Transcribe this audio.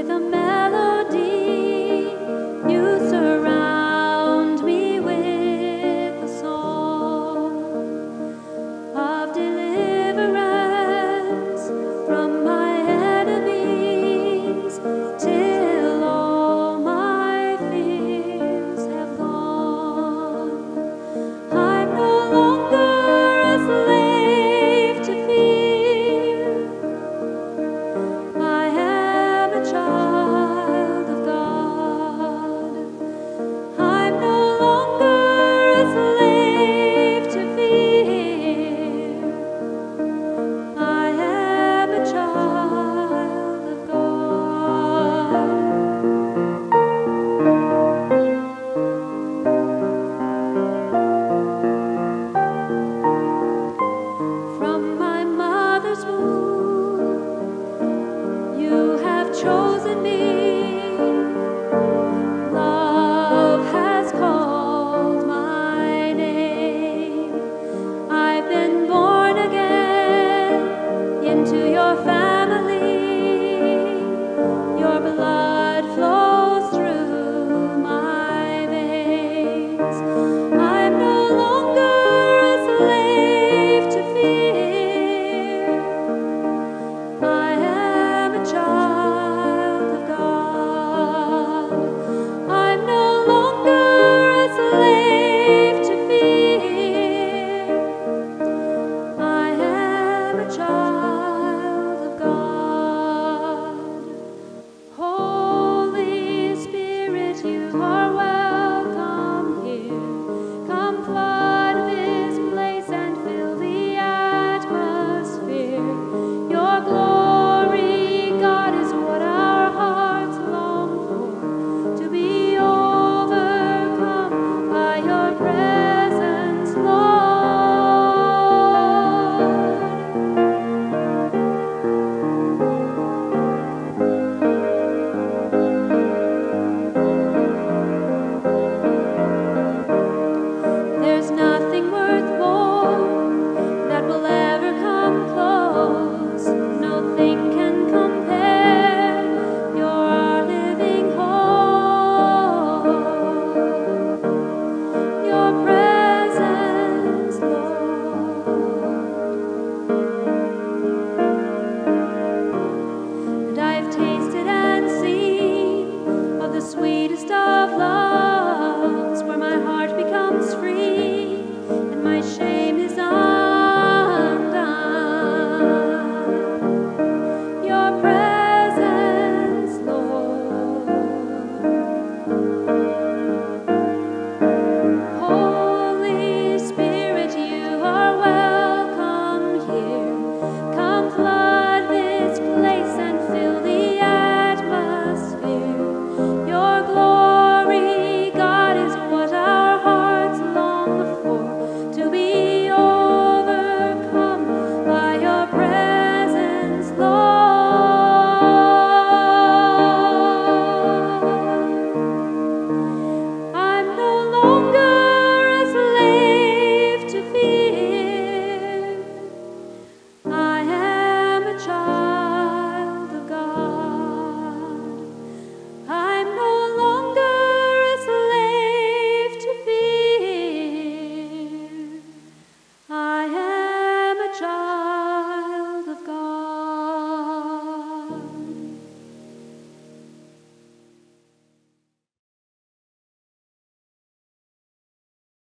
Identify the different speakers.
Speaker 1: with a man.